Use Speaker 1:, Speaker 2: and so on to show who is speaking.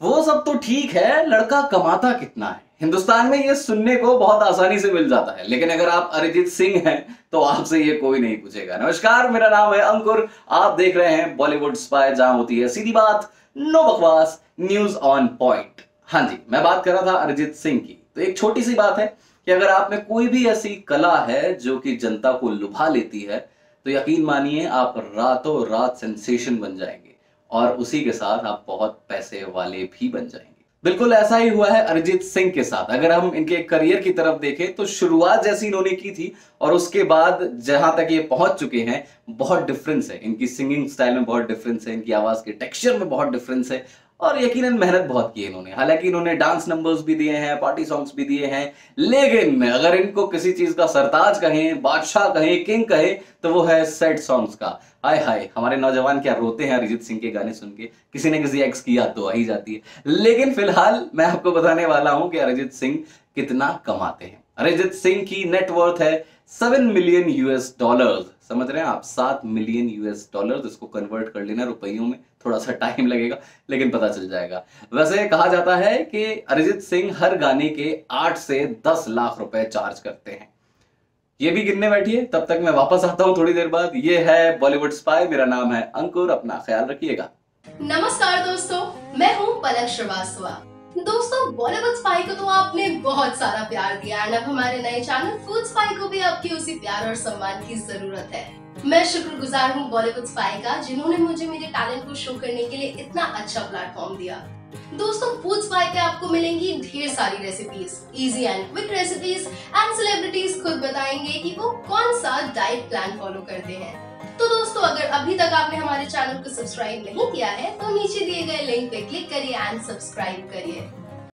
Speaker 1: वो सब तो ठीक है, लड़का कमाता कितना है? हिंदुस्तान में ये सुनने को बहुत आसानी से मिल जाता है, लेकिन अगर आप अरिजीत सिंह हैं तो आपसे ये कोई नहीं पूछेगा। नमस्कार, मेरा नाम है अंकुर, आप देख रहे हैं बॉलीवुड स्पाय जहाँ होती है सीधी बात, नो बकवास, न्यूज़ ऑन पॉइंट। हाँ जी, मैं बात कर रहा था अरिजीत सिंह की। तो एक छोटी सी बात है कि अगर आप में कोई भी ऐसी कला है जो कि जनता को लुभा लेती है तो यकीन मानिए आप रातों रात सेंसेशन बन जाएँगे। और उसी के साथ आप बहुत पैसे वाले भी बन जाएँगे। बिल्कुल ऐसा ही हुआ है अरिजीत सिंह के साथ। अगर हम इनके करियर की तरफ़ देखें तो शुरुआत जैसी इन्होंने की थी और उसके बाद जहाँ तक ये पहुँच चुके हैं, बहुत डिफरेंस है। इनकी सिंगिंग स्टाइल में बहुत डिफरेंस है, इनकी आवाज़ के टेक्सचर में बहुत डिफरेंस है। और यकीनन मेहनत बहुत की इन्होंने। हालाँकि इन्होंने डांस नंबर्स भी दिए हैं पार्टी सॉन्ग्स भी दिए हैं, लेकिन अगर इनको किसी चीज़ का सरताज कहें, बादशाह कहें किंग कहे तो वो है सेड सॉन्ग्स का। हाय हाय, हमारे नौजवान क्या रोते हैं अरिजीत सिंह के गाने सुन के? किसी ने किसी एक्स की याद तो आ ही जाती है। लेकिन फ़िलहाल मैं आपको बताने वाला हूँ कि अरिजीत सिंह कितना कमाते हैं। अरिजीत सिंह की नेटवर्थ है सेवन मिलियन यूएस डॉलर्स समझ रहे हैं आप? सात मिलियन यूएस डॉलर इसको कन्वर्ट कर लेना रुपयों में। थोड़ा सा टाइम लगेगा, लेकिन पता चल जाएगा। वैसे कहा जाता है कि अरिजीत सिंह हर गाने के आठ से दस लाख रुपए चार्ज करते हैं। ये भी गिनने बैठिए, तब तक मैं वापस आता हूँ थोड़ी देर बाद। ये है बॉलीवुड स्पाई मेरा नाम है अंकुर, अपना ख्याल रखिएगा।
Speaker 2: नमस्कार दोस्तों, मैं हूँ पलक श्रीवास्तवा। दोस्तों बॉलीवुड स्पाई को तो आपने बहुत सारा प्यार दिया एंड अब हमारे नए चैनल फ़ूड स्पाई को भी आपकी उसी प्यार और सम्मान की ज़रूरत है। मैं शुक्रगुजार हूँ बॉलीवुड स्पाई का, जिन्होंने मुझे मेरे टैलेंट को शो करने के लिए इतना अच्छा प्लेटफॉर्म दिया। दोस्तों फ़ूड स्पाई पे आपको मिलेंगी ढेर सारी recipes easy and quick recipes and celebrities खुद बताएँगे कि वो कौन सा डाइट प्लान फॉलो करते हैं। अभी तक आपने हमारे चैनल को सब्सक्राइब नहीं किया है तो नीचे दिए गए लिंक पे क्लिक करिए एंड सब्सक्राइब करिए।